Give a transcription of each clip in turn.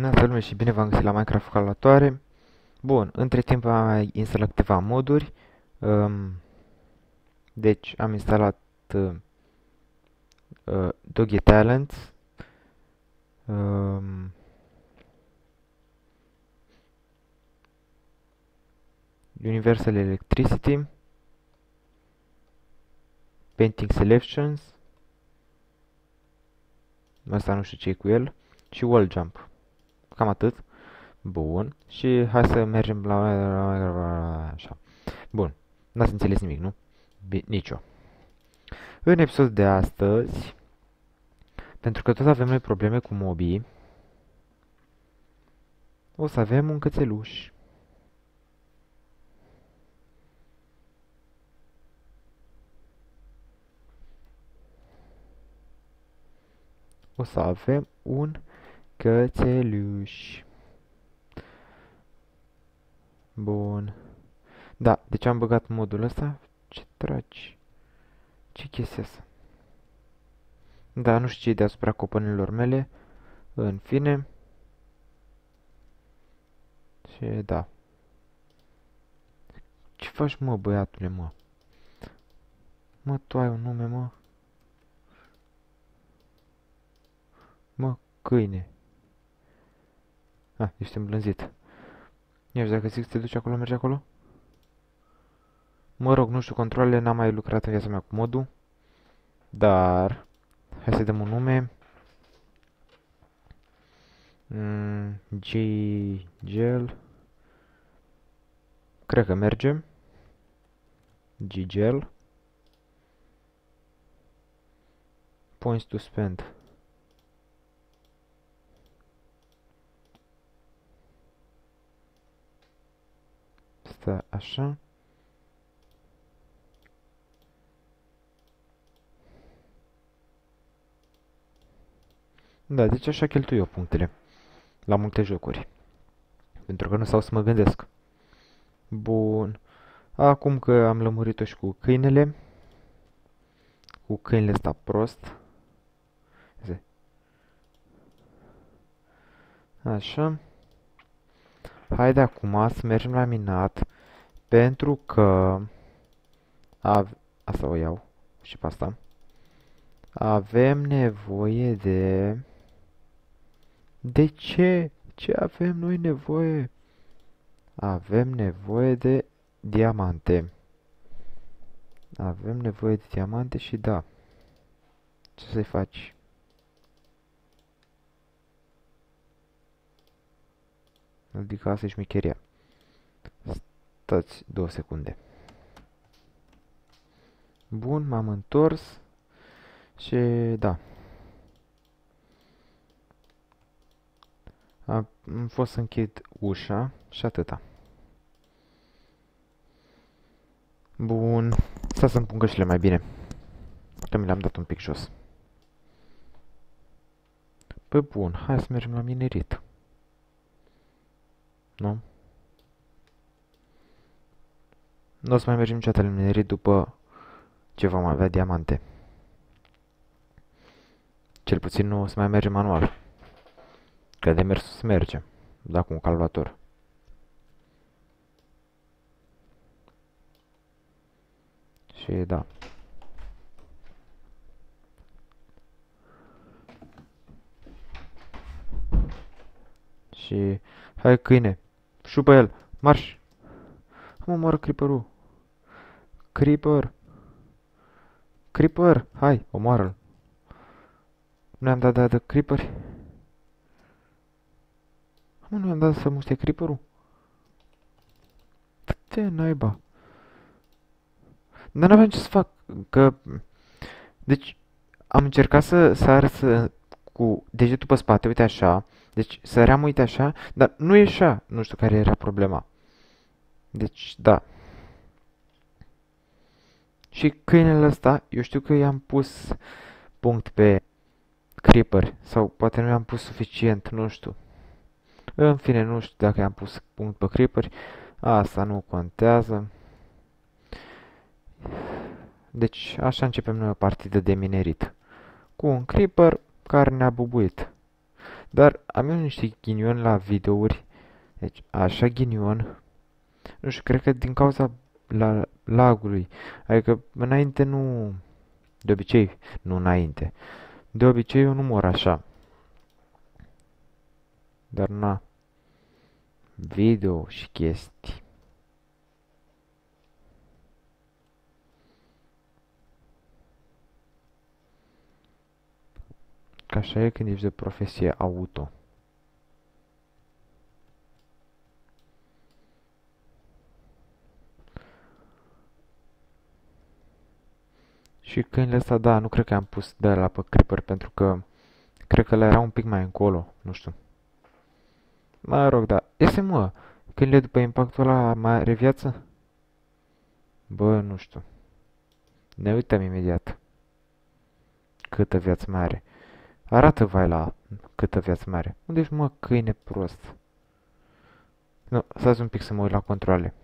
Salve și bine v-am găsit la Minecraft Calculatoare. Bun, între timp am mai instalat câteva moduri. Um, deci am instalat uh, uh, Doggy Talents. Um, Universal Electricity. Painting Selections. Asta nu știu ce e cu el. Și Wall Jump. Cam atât. Bun. Și hai să mergem la... Așa. Bun. N-ați înțeles nimic, nu? Bine, nicio. În episodul de astăzi, pentru că tot avem noi probleme cu mobii, o să avem un cățeluș. O să avem un cățeluș. Bun. Da, deci am băgat modul ăsta. Ce tragi? Ce chestia asta? Da, nu știu ce e deasupra copanelor mele. În fine. Și da. Ce faci, mă, băiatule, mă? Mă, tu ai un nume, mă? Mă, câine. Ah, ești îmblânzit. Ia dacă zic să te duci acolo, mergi acolo? Mă rog, nu știu, controlele n-am mai lucrat în viața mea cu modul. Dar... Hai să dăm un nume. Mm, G... Gel. Cred că merge. G-Gel. Points to spend. Asta așa. Da, deci așa cheltui eu punctele la multe jocuri. Pentru că nu stau să mă gândesc. Bun. Acum că am lămurit-o și cu câinele. Cu câinele ăsta prost. Așa. Haide acum să mergem la minat. Pentru că... Ave... Asta o iau. Și pe asta. Avem nevoie de... De ce? Ce avem noi nevoie? Avem nevoie de diamante. Avem nevoie de diamante și da. Ce să-i faci? Adică asta e șmecheria. Stați două secunde. Bun, m-am întors. Și da. Am fost să închid ușa și atâta. Bun. Stai să-mi pun gășile mai bine. Că mi le-am dat un pic jos. Păi bun, hai să mergem la minerit. Nu? Nu o să mai mergem niciodată la minerit după ce vom avea diamante. Cel puțin nu o să mai mergem manual. Că de mers să merge. Da, cu un calculator. Și da. Și... Hai câine. Șupă el. Marș. Mă moară creeper-ul. Creeper. Creeper. Hai, omoară-l. Nu am dat de, de creeperi. Mă, nu am dat să muște creeper-ul. Ce naiba. Dar n-aveam ce să fac, că... Deci, am încercat să sar să, cu degetul pe spate, uite așa. Deci, săream, uite așa, dar nu ieșea. Nu știu care era problema. Deci, da. Și câinele ăsta, eu știu că i-am pus punct pe creeper. Sau poate nu i-am pus suficient, nu știu. În fine, nu știu dacă i-am pus punct pe creeper. Asta nu contează. Deci, așa începem noi o partidă de minerit. Cu un creeper care ne-a bubuit. Dar am eu niște ghinion la videouri. Deci, așa ghinion. Nu știu, cred că din cauza la lagului. Adică înainte nu... De obicei, nu înainte. De obicei eu nu mor așa. Dar na. Video și chestii. Ca așa e când ești de profesie auto. Și câinele ăsta, da, nu cred că am pus de la pe creeper pentru că cred că le era un pic mai încolo, nu știu. Mă rog, da. Iese mă, câinele după impactul ăla mai are viață? Bă, nu știu. Ne uităm imediat. Câtă viață mai are. Arată vai la câtă viață mai are. Unde ești mă câine prost? Nu, stați un pic să mă uit la controle.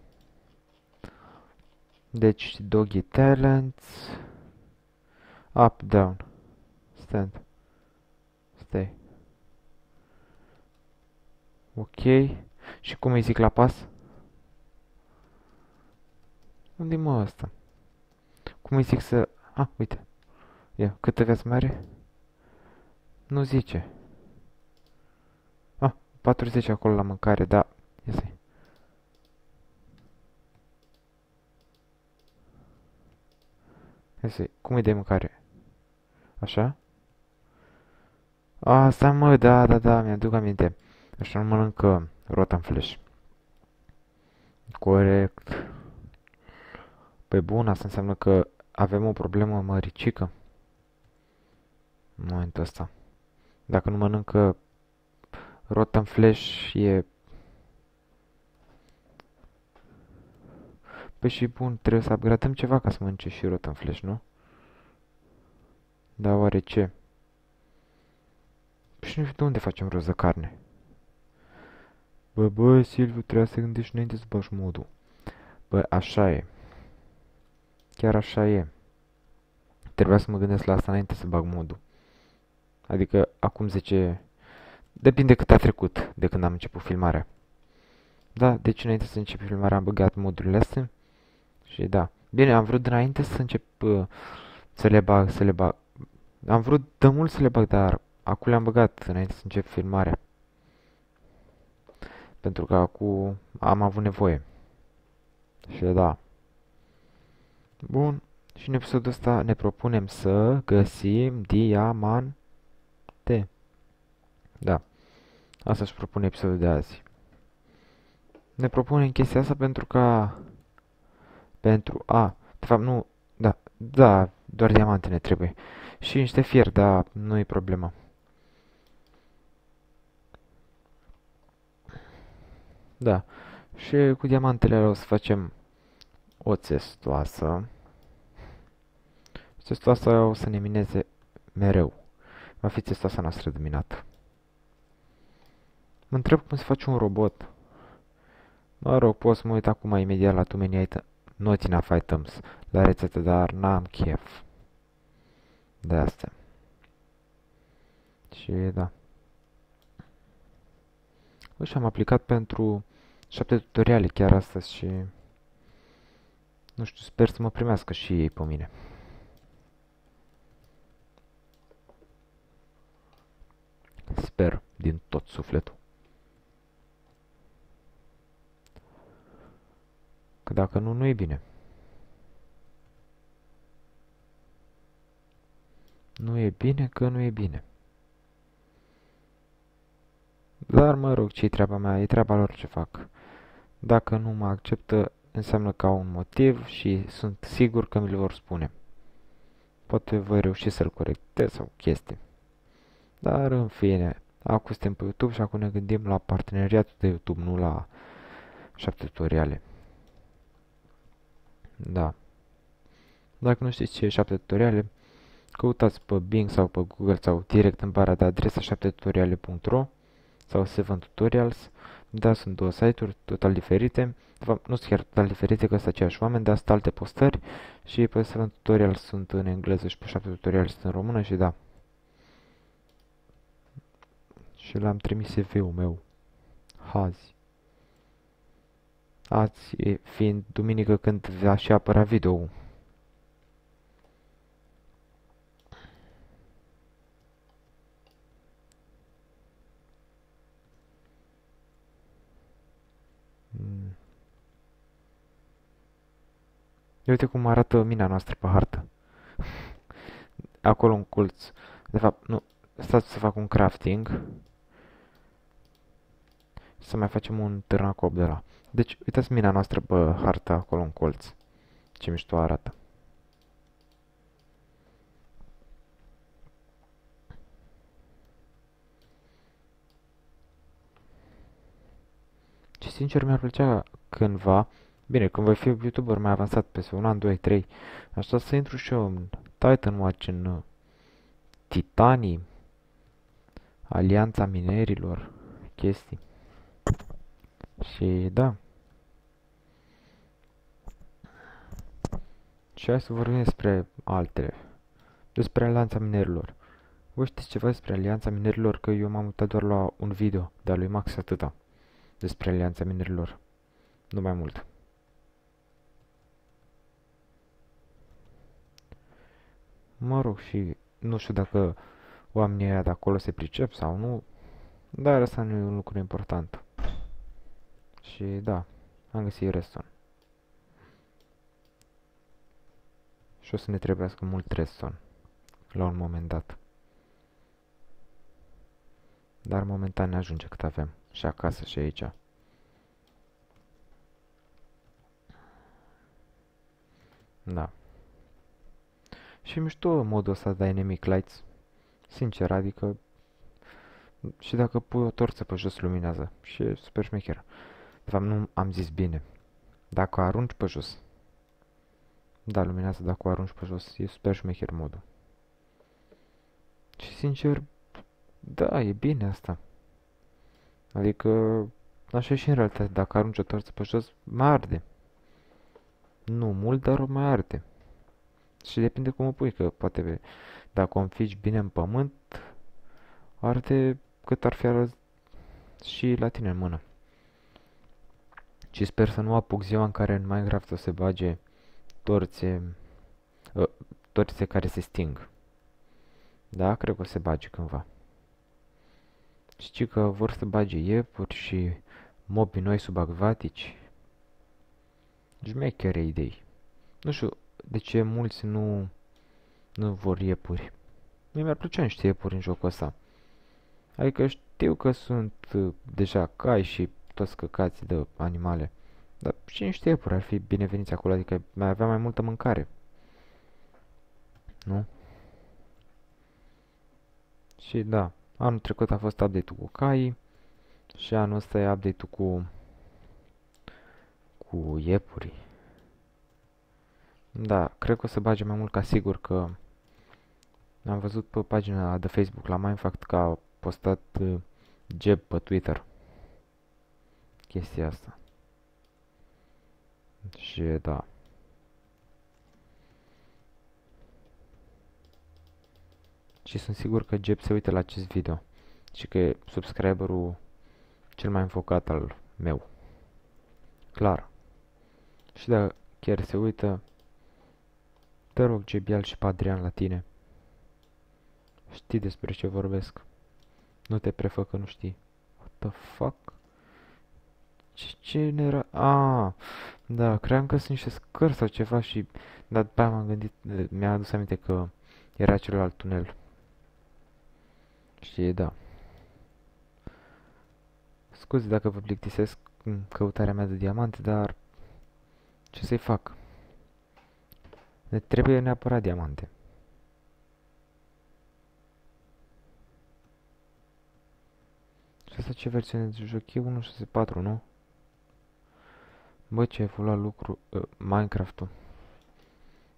Deci, doggy talents. Up, down. Stand. Stay. Ok. Și cum îi zic la pas? Unde mă asta? Cum îi zic să... Ah, uite. Ia, câtă viață mai are? Nu zice. Ah, 40 acolo la mâncare, da. Ia să Ia să Cum îi de mâncare? Așa? Asta mă, da, da, da, mi-aduc aminte. Așa nu mănâncă rotan flash. Corect. Păi bun, asta înseamnă că avem o problemă măricică. În momentul ăsta. Dacă nu mănâncă rotan flash, e... Păi și bun, trebuie să upgradăm ceva ca să mănânce și rotan flash, nu? Da, oare ce? Păi și nu știu de unde facem rost de carne. Bă, bă, Silviu, trebuie să gândești înainte să bagi modul. Bă, așa e. Chiar așa e. Trebuia să mă gândesc la asta înainte să bag modul. Adică acum 10... Depinde cât a trecut de când am început filmarea. Da, deci înainte să încep filmarea am băgat modurile astea. Și da. Bine, am vrut înainte să încep uh, să le bag, să le bag. Am vrut de mult să le bag, dar acum le-am băgat înainte să încep filmarea. Pentru că acum am avut nevoie. Și da. Bun. Și în episodul ăsta ne propunem să găsim diamante. Da. Asta își propune episodul de azi. Ne propunem chestia asta pentru ca... Pentru a... De fapt, nu... Da, da, doar diamante ne trebuie. Și niște fier, da, nu e problema. Da. Și cu diamantele o să facem o țestoasă. Țestoasa o să ne mineze mereu. Va fi țestoasa noastră de minat. Mă întreb cum se face un robot. Mă rog, pot să mă uit acum imediat la too item, not enough items, la rețetă, dar n-am chef. De asta. Și da. Și am aplicat pentru șapte tutoriale chiar astăzi și nu știu, sper să mă primească și ei pe mine. Sper din tot sufletul. Că dacă nu, nu e bine. Nu e bine că nu e bine. Dar mă rog, ce-i treaba mea? E treaba lor ce fac. Dacă nu mă acceptă, înseamnă că au un motiv și sunt sigur că mi-l vor spune. Poate voi reuși să-l corectez sau chestii. Dar în fine, acum suntem pe YouTube și acum ne gândim la parteneriatul de YouTube, nu la șapte tutoriale. Da. Dacă nu știți ce e șapte tutoriale, căutați pe Bing sau pe Google sau direct în bara de adresă 7tutoriale.ro sau 7 Tutorials. Da, sunt două site-uri total diferite. De fapt, nu sunt chiar total diferite, că sunt aceiași oameni, dar sunt alte postări. Și pe 7 Tutorials sunt în engleză și pe 7 Tutorials sunt în română și da. Și l-am trimis CV-ul meu. Azi. Azi, fiind duminică când va și apăra video -ul. Mm. Uite cum arată mina noastră pe hartă. Acolo un colț. De fapt, nu. Stați să fac un crafting. Să mai facem un târnacop de la. Deci, uitați mina noastră pe hartă acolo în colț. Ce mișto arată. Și sincer mi-ar plăcea cândva, bine, când voi fi youtuber mai avansat peste un an, doi, trei, așa să intru și eu în Titan Watch, în uh, Titanii, Alianța Minerilor, chestii. Și da. Și hai să vorbim despre altele. Despre Alianța Minerilor. Voi știți ceva despre Alianța Minerilor? Că eu m-am uitat doar la un video de-a lui Max atâta. Despre Alianța Minerilor. Nu mai mult. Mă rog, și nu știu dacă oamenii aia de acolo se pricep sau nu, dar asta nu e un lucru important. Și da, am găsit reston. Și o să ne trebuiască mult reston la un moment dat. Dar momentan ne ajunge cât avem. Și acasă și aici. Da. Și mișto modul ăsta de Dynamic Lights. Sincer, adică... Și dacă pui o torță pe jos, luminează. Și e super șmecher. De fapt, nu am zis bine. Dacă o arunci pe jos. Da, luminează dacă o arunci pe jos. E super șmecher modul. Și sincer, da, e bine asta. Adică, așa și în realitate, dacă arunci o torță pe jos, mai arde. Nu mult, dar o mai arde. Și depinde cum o pui, că poate dacă o înfigi bine în pământ, arde cât ar fi arăt și la tine în mână. Și sper să nu apuc ziua în care în Minecraft o se bage torțe, uh, torțe care se sting. Da, cred că o se bage cândva. Știi că vor să bage iepuri și mobi noi subacvatici. Jmechere idei. Nu știu de ce mulți nu, nu vor iepuri. Mie mi-ar plăcea niște iepuri în jocul ăsta. Adică știu că sunt uh, deja cai și toți căcați de animale. Dar și niște iepuri ar fi bineveniți acolo, adică mai avea mai multă mâncare. Nu? Și da, Anul trecut a fost update-ul cu Kai și anul ăsta e update-ul cu cu iepuri. Da, cred că o să bage mai mult ca sigur că am văzut pe pagina de Facebook la Mindfact că a postat uh, Jeb pe Twitter chestia asta. Și da. Și sunt sigur că Jeb se uită la acest video și că e subscriberul cel mai înfocat al meu. Clar. Și dacă chiar se uită, te rog, Gebial și Padrian la tine. Știi despre ce vorbesc. Nu te prefă că nu știi. What the fuck? Ce, ce era? Ah, da, cream că sunt niște scări sau ceva și... Dar după aia m-am gândit, mi-a adus aminte că era celălalt tunel. Și da. Scuze dacă vă plictisesc căutarea mea de diamante, dar ce să-i fac? Ne trebuie neapărat diamante. Și asta ce versiune de joc e? 1.6.4, nu? Bă, ce evoluat lucru... Uh, Minecraft-ul.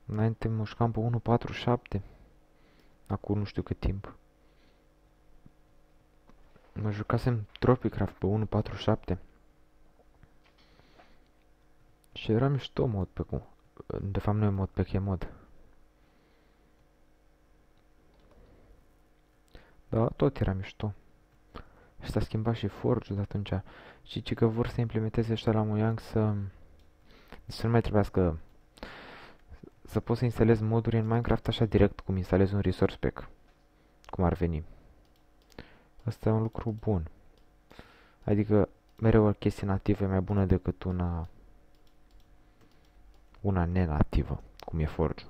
Înainte mă jucam pe 1.4.7. Acum nu știu cât timp. Mă jucasem Tropicraft pe 1.47 Și era mișto mod pe cum. De fapt nu e mod pe e mod. Da, tot era mișto. Și s-a schimbat și forge de atunci. Și ci că vor să implementeze ăștia la Mojang să... Să nu mai trebuiască să poți să instalezi moduri în Minecraft așa direct cum instalezi un resource pack. Cum ar veni. Asta e un lucru bun. Adică mereu o chestie nativă e mai bună decât una una nenativă, cum e Forge.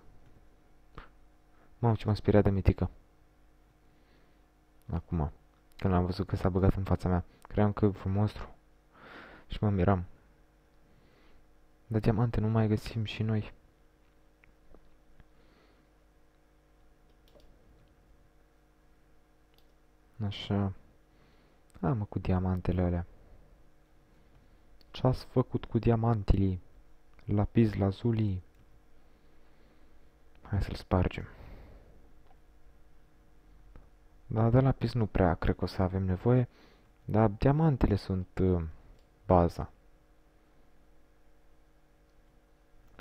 Mamă, ce m-a speriat de mitică. Acum, când l-am văzut că s-a băgat în fața mea, cream că e un monstru. Și mă miram. Dar diamante nu mai găsim și noi. Așa. A, mă, cu diamantele alea. Ce-ați făcut cu diamantele? Lapis lazuli. Hai să-l spargem. Da, de lapis nu prea cred că o să avem nevoie, dar diamantele sunt uh, baza.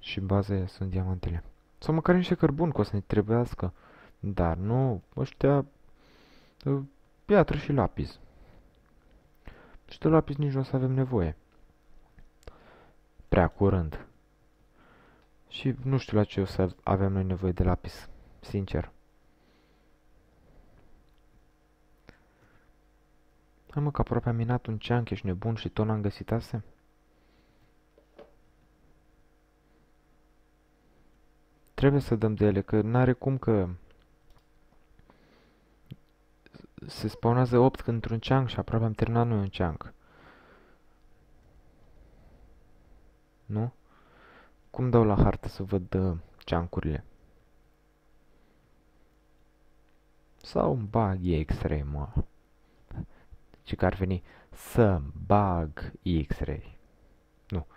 Și baza sunt diamantele. Sau măcar niște cărbun că o să ne trebuiască. Dar nu, ăștia uh, piatră și lapis. Și de lapis nici nu o să avem nevoie. Prea curând. Și nu știu la ce o să avem noi nevoie de lapis, sincer. Am că aproape am minat un ceanc, ești nebun și tot n-am găsit ase? Trebuie să dăm de ele, că n-are cum că se spawnează 8 într-un ceanc și aproape am terminat noi un ceanc. Nu? Cum dau la hartă să văd uh, ceancurile? Sau un bag X-ray, mă. Și că ar veni să bag X-ray. Nu.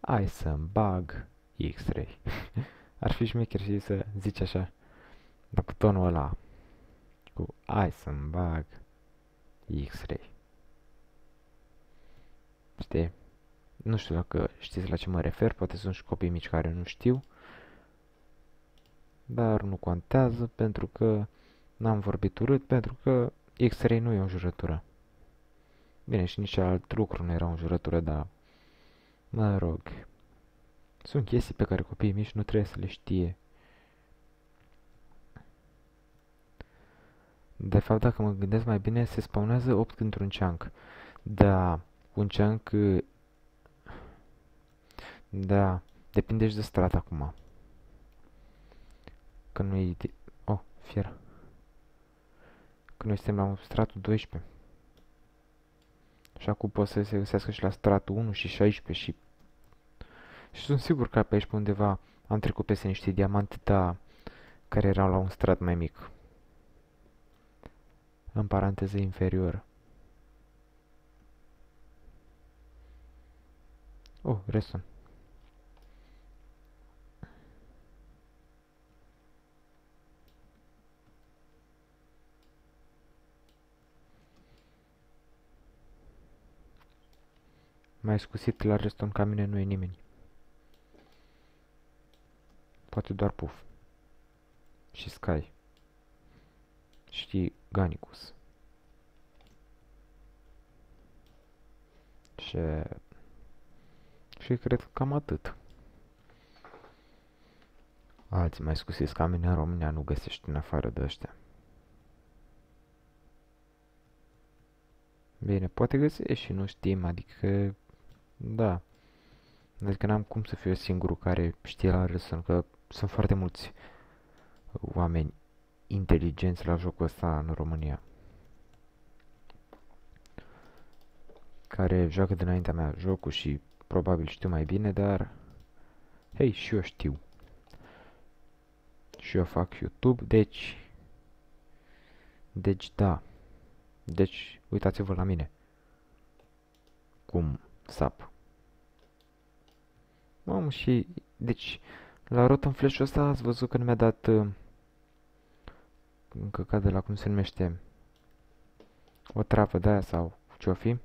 Hai să bag X-ray. ar fi șmecher și să zici așa. Dar cu tonul ăla cu hai să-mi bag X-ray. Știi? Nu știu dacă știți la ce mă refer, poate sunt și copii mici care nu știu. Dar nu contează pentru că n-am vorbit urât, pentru că X-ray nu e o jurătură. Bine, și nici alt lucru nu era o jurătură, dar mă rog. Sunt chestii pe care copiii mici nu trebuie să le știe. De fapt, dacă mă gândesc mai bine, se spawnează 8 într-un chunk. Da, un chunk... Da, depinde și de strat acum. Că nu e... Oh, fier. Că noi suntem la stratul 12. Și acum pot să se găsească și la stratul 1 și 16 și... Și sunt sigur că pe aici pe undeva am trecut peste niște diamante, da, care erau la un strat mai mic în paranteză inferior. Oh, restul. Mai scusit la restul ca mine nu e nimeni. Poate doar Puf. Și Sky. Știi, Ganicus. Și... Și cred că cam atât. Alții mai scusiți ca mine în România nu găsești în afară de ăștia. Bine, poate găsești și nu știm, adică... Da. Adică n-am cum să fiu singurul care știe la râsul, că sunt foarte mulți oameni inteligenți la jocul ăsta în România. Care joacă dinaintea mea jocul și probabil știu mai bine, dar... Hei, și eu știu. Și eu fac YouTube, deci... Deci da. Deci, uitați-vă la mine. Cum sap. Mamă, și... Deci, la Rotten Flash-ul ăsta ați văzut că nu mi-a dat... Uh, încăcat de la cum se numește o travă de aia sau ce-o fi.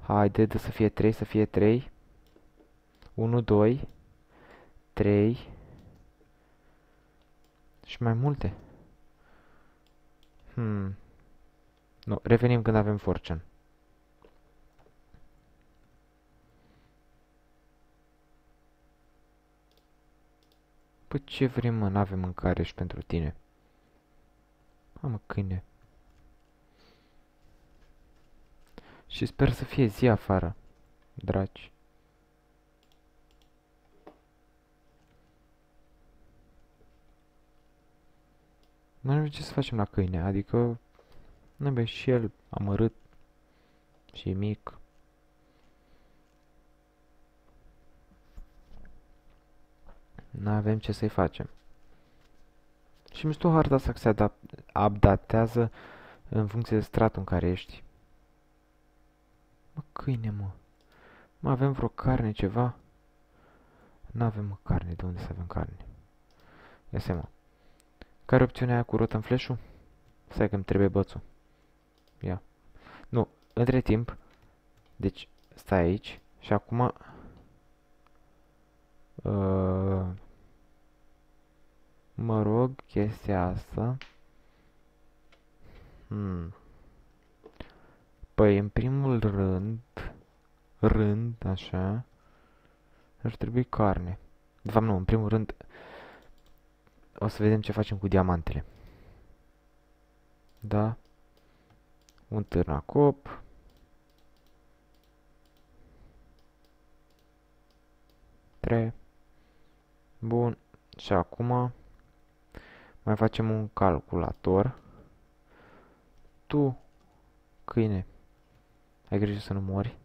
Haide, de să fie 3, să fie 3. 1, 2, 3 și mai multe. Hmm. Nu, revenim când avem fortune. Păi ce vrem, mă, n-avem mâncare și pentru tine. Ha, mă, câine. Și sper să fie zi afară, dragi. Nu știu ce să facem la câine, adică... Nu și el amărât și e mic. Nu avem ce să-i facem. Și mișto harta asta se updatează în funcție de stratul în care ești. Mă, câine, mă. Mă, avem vreo carne, ceva? Nu avem carne, de unde să avem carne? Ia seama. Care opțiunea aia cu rotă în flash-ul? Stai că îmi trebuie bățul. Ia. Nu, între timp. Deci, stai aici. Și acum... Uh, mă rog, chestia asta. Hmm. Păi, în primul rând, rând, așa, ar trebui carne. De fapt, nu, în primul rând, o să vedem ce facem cu diamantele. Da. Un târnacop. Trei. Bun. Și acum mai facem un calculator. Tu, câine, ai grijă să nu mori.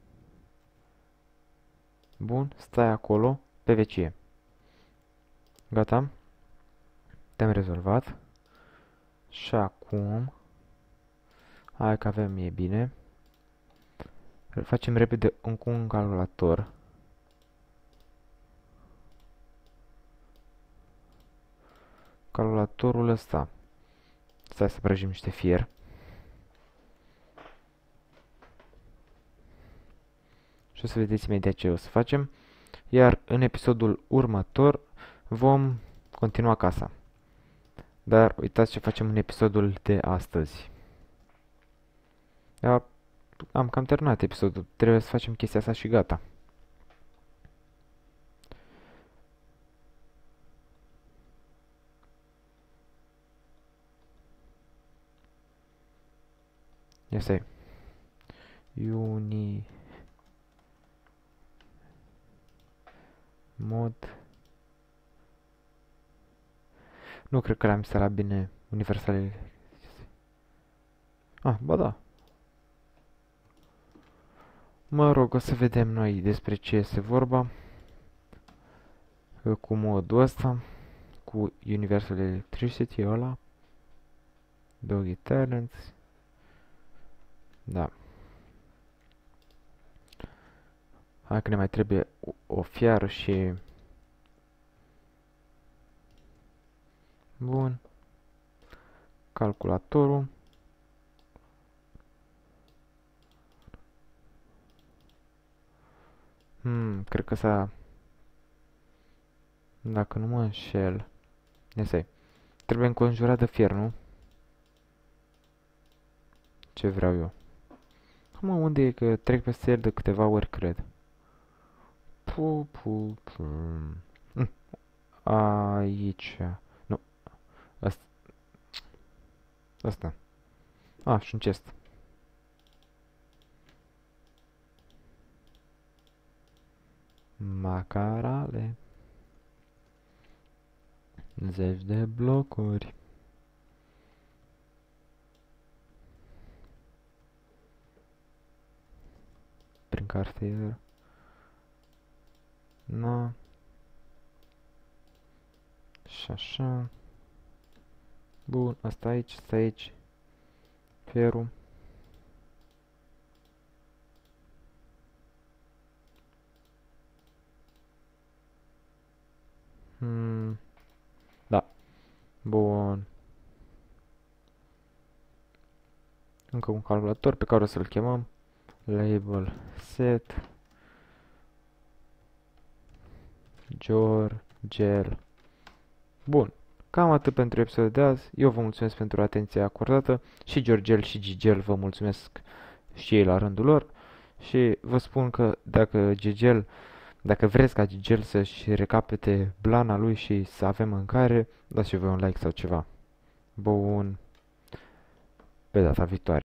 Bun, stai acolo, pe vecie. Gata? Te-am rezolvat. Și acum... Hai că avem, e bine. Facem repede încă un calculator. Calculatorul ăsta. Stai să prăjim niște fier. Și o să vedeți imediat ce o să facem. Iar în episodul următor vom continua casa. Dar uitați ce facem în episodul de astăzi. Da, am cam terminat episodul. Trebuie să facem chestia asta și gata. Ia stai. Uni... Mod... Nu cred că l-am instalat bine universalele. Ah, ba da. Mă rog, o să vedem noi despre ce este vorba. Cu modul ăsta. Cu Universal Electricity ăla. Doggy Talents. Da. Hai că ne mai trebuie o, o fiară și Bun. Calculatorul. Hmm, cred că s-a... Dacă nu mă înșel... Este. Trebuie înconjurat de fier, nu? Ce vreau eu? Mă, unde e că trec peste el de câteva ori, cred. Pu, pu, pu. Hm. Aici. Asta. Asta. A, ah, și un chest. Macarale. Zeci de blocuri. Cartier. Na. Și așa. Bun, asta aici, asta aici. Ferul. Hmm. Da. Bun. Încă un calculator pe care o să-l chemăm. Label set. Georgel. Bun. Cam atât pentru episodul de azi. Eu vă mulțumesc pentru atenția acordată și Georgel și Gigel vă mulțumesc și ei la rândul lor. Și vă spun că dacă Gigel, dacă vreți ca Gigel să-și recapete blana lui și să avem mâncare, dați și voi un like sau ceva. Bun. Pe data viitoare.